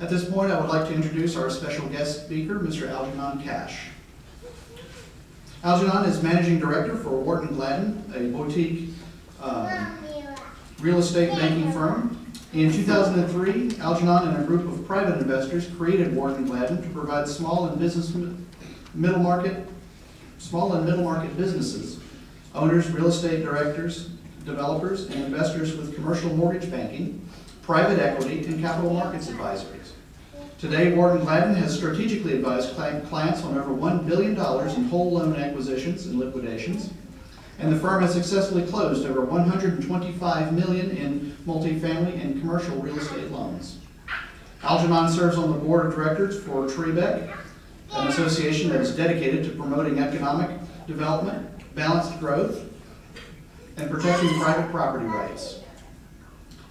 At this point, I would like to introduce our special guest speaker, Mr. Algenon Cash. Algenon is Managing Director for Wharton Gladden, a boutique um, real estate banking firm. In 2003, Algenon and a group of private investors created Wharton Gladden to provide small and business middle market, small and middle market businesses, owners, real estate directors, developers, and investors with commercial mortgage banking, private equity, and capital markets advisories. Today, Wharton Gladden has strategically advised clients on over $1 billion in whole loan acquisitions and liquidations, and the firm has successfully closed over 125 million in multifamily and commercial real estate loans. Algenon serves on the board of directors for TREBIC, an association that is dedicated to promoting economic development, balanced growth, and protecting private property rights.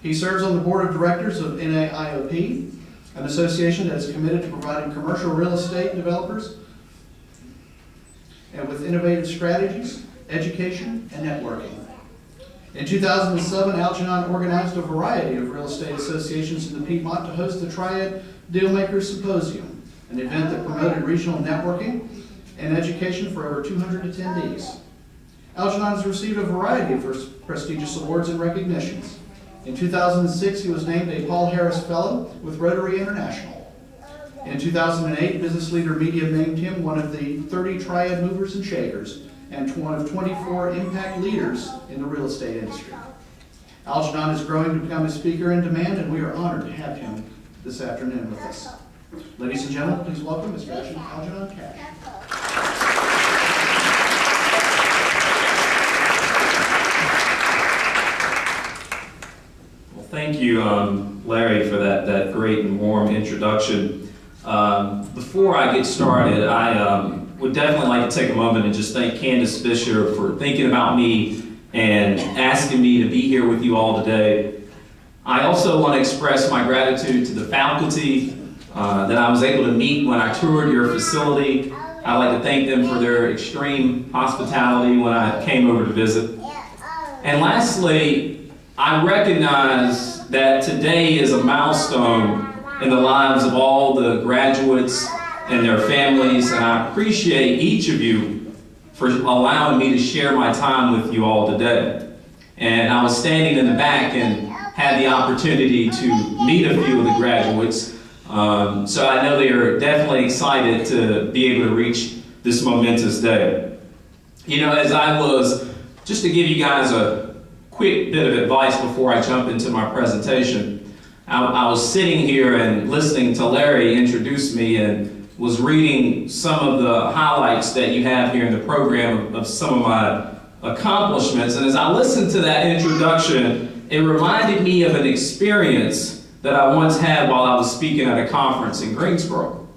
He serves on the board of directors of NAIOP, an association that is committed to providing commercial real estate developers and with innovative strategies, education, and networking. In 2007, Algenon organized a variety of real estate associations in the Piedmont to host the Triad Dealmakers Symposium, an event that promoted regional networking and education for over 200 attendees. Algenon has received a variety of prestigious awards and recognitions. In 2006, he was named a Paul Harris Fellow with Rotary International. In 2008, Business Leader Media named him one of the 30 Triad Movers and Shakers and one of 24 impact leaders in the real estate industry. Algenon is growing to become a speaker in demand, and we are honored to have him this afternoon with us. Ladies and gentlemen, please welcome Mr. Algenon Cash. Thank you, um, Larry, for that, that great and warm introduction. Um, before I get started, I um, would definitely like to take a moment and just thank Candace Fisher for thinking about me and asking me to be here with you all today. I also want to express my gratitude to the faculty uh, that I was able to meet when I toured your facility. I'd like to thank them for their extreme hospitality when I came over to visit. And lastly, I recognize that today is a milestone in the lives of all the graduates and their families, and I appreciate each of you for allowing me to share my time with you all today. And I was standing in the back and had the opportunity to meet a few of the graduates, um, so I know they are definitely excited to be able to reach this momentous day. You know, as I was, just to give you guys a quick bit of advice before I jump into my presentation. I, I, was sitting here and listening to Larry introduce me and was reading some of the highlights that you have here in the program of, of some of my accomplishments. And as I listened to that introduction, it reminded me of an experience that I once had while I was speaking at a conference in Greensboro.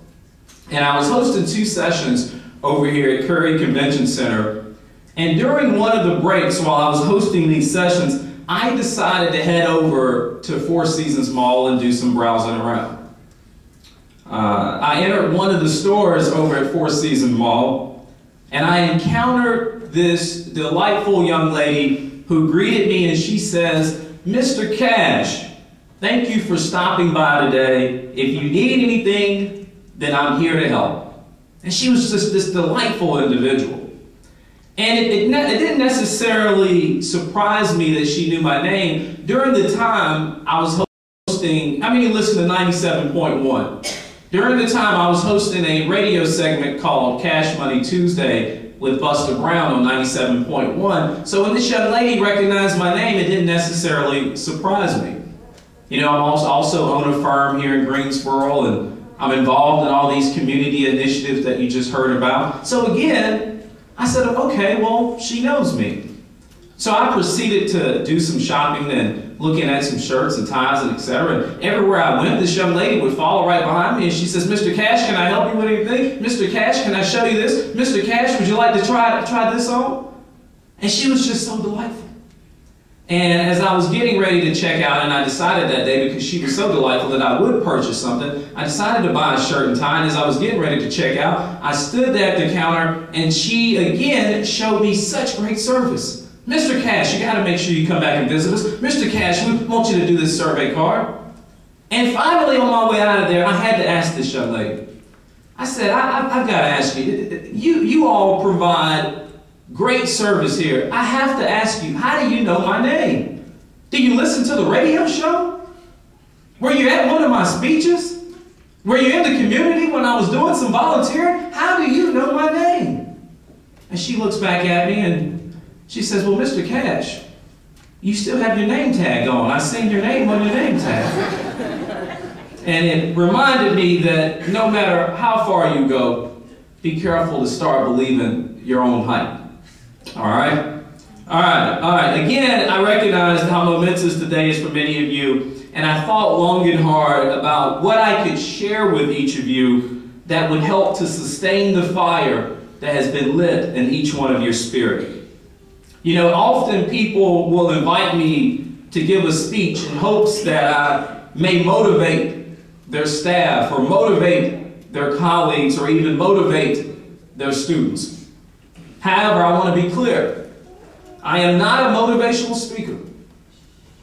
And I was hosting two sessions over here at Koury Convention Center and during one of the breaks while I was hosting these sessions, I decided to head over to Four Seasons Mall and do some browsing around. Uh, I entered one of the stores over at Four Seasons Mall, and I encountered this delightful young lady who greeted me and she says, Mr. Cash, thank you for stopping by today. If you need anything, then I'm here to help. And she was just this delightful individual. And it, it, it, didn't necessarily surprise me that she knew my name. During the time I was hosting, I mean, listen to 97.1. During the time I was hosting a radio segment called Cash Money Tuesday with Buster Brown on 97.1. So when this young lady recognized my name, it didn't necessarily surprise me. You know, I also, also own a firm here in Greensboro, and I'm involved in all these community initiatives that you just heard about. So again, I said, okay, well, she knows me. So I proceeded to do some shopping and looking at some shirts and ties and etc. And everywhere I went, this young lady would follow right behind me and she says, Mr. Cash, can I help you with anything? Mr. Cash, can I show you this? Mr. Cash, would you like to try, try this on? And she was just so delightful. And as I was getting ready to check out, and I decided that day because she was so delightful that I would purchase something, I decided to buy a shirt and tie. And as I was getting ready to check out, I stood there at the counter, and she again showed me such great service. Mr. Cash, you got to make sure you come back and visit us. Mr. Cash, we want you to do this survey card. And finally, on my way out of there, I had to ask this young lady. I said, I, have got to ask you, you, you all provide great service here. I have to ask you, how do you know my name? Do you listen to the radio show? Were you at one of my speeches? Were you in the community when I was doing some volunteering? How do you know my name? And she looks back at me and she says, Well, Mr. Cash, you still have your name tag on. I seen your name on your name tag. and it reminded me that no matter how far you go, be careful to start believing your own hype. All right? All right, all right. Again, I recognize how momentous today is for many of you, and I thought long and hard about what I could share with each of you that would help to sustain the fire that has been lit in each one of your spirit. You know, often people will invite me to give a speech in hopes that I may motivate their staff or motivate their colleagues or even motivate their students. However, I want to be clear. I am not a motivational speaker.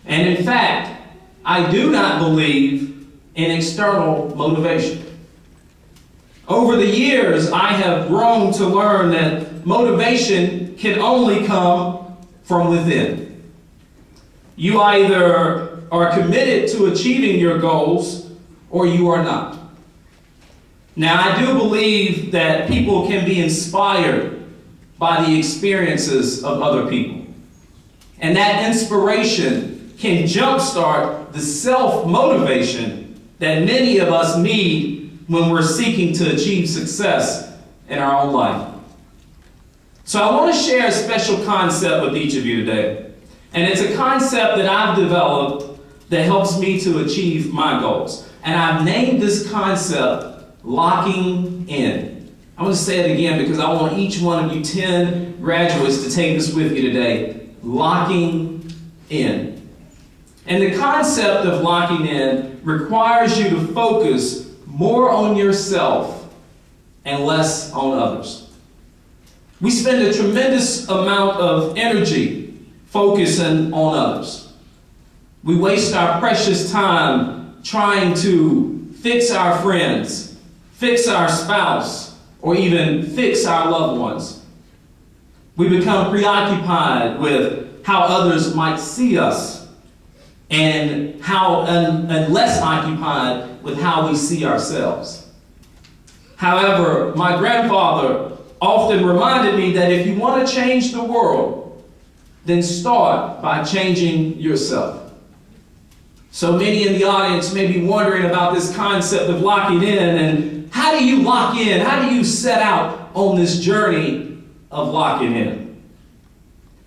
And in fact, I do not believe in external motivation. Over the years, I have grown to learn that motivation can only come from within. You either are committed to achieving your goals or you are not. Now, I do believe that people can be inspired by the experiences of other people. And that inspiration can jumpstart the self motivation that many of us need when we're seeking to achieve success in our own life. So I want to share a special concept with each of you today. And it's a concept that I've developed that helps me to achieve my goals. And I've named this concept locking in. I want to say it again because I want each one of you 10 graduates to take this with you today. Locking in. And the concept of locking in requires you to focus more on yourself and less on others. We spend a tremendous amount of energy focusing on others. We waste our precious time trying to fix our friends, fix our spouse, or even fix our loved ones. We become preoccupied with how others might see us and how and, and less occupied with how we see ourselves. However, my grandfather often reminded me that if you want to change the world, then start by changing yourself. So many in the audience may be wondering about this concept of locking in and how do you lock in? How do you set out on this journey of locking in?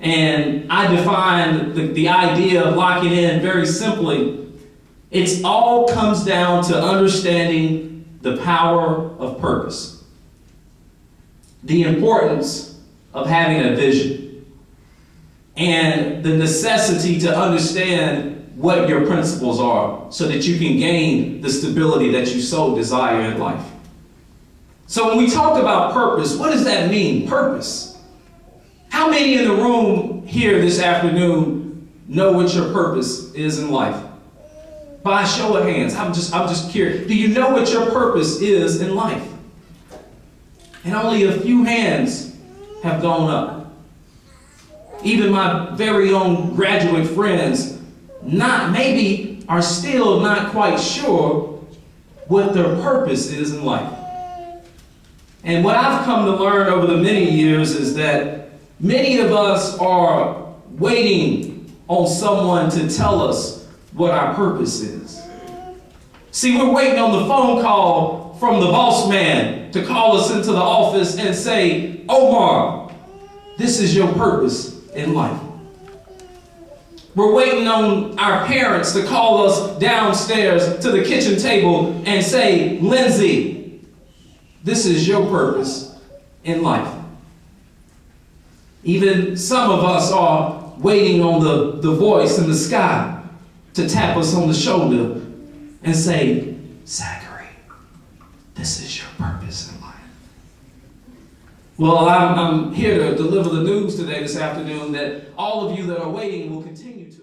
And I define the, the idea of locking in very simply. It all comes down to understanding the power of purpose the importance of having a vision and the necessity to understand what your principles are so that you can gain the stability that you so desire in life. So when we talk about purpose, what does that mean? Purpose. How many in the room here this afternoon know what your purpose is in life? By a show of hands, I'm just, I'm just curious. Do you know what your purpose is in life? and only a few hands have gone up. Even my very own graduate friends, not maybe are still not quite sure what their purpose is in life. And what I've come to learn over the many years is that many of us are waiting on someone to tell us what our purpose is. See, we're waiting on the phone call from the boss man to call us into the office and say, Omar, this is your purpose in life. We're waiting on our parents to call us downstairs to the kitchen table and say, Lindsay, this is your purpose in life. Even some of us are waiting on the, the voice in the sky to tap us on the shoulder and say, Zachary, this is your purpose in life. Well, I'm, I'm here to deliver the news today, this afternoon, that all of you that are waiting will continue to.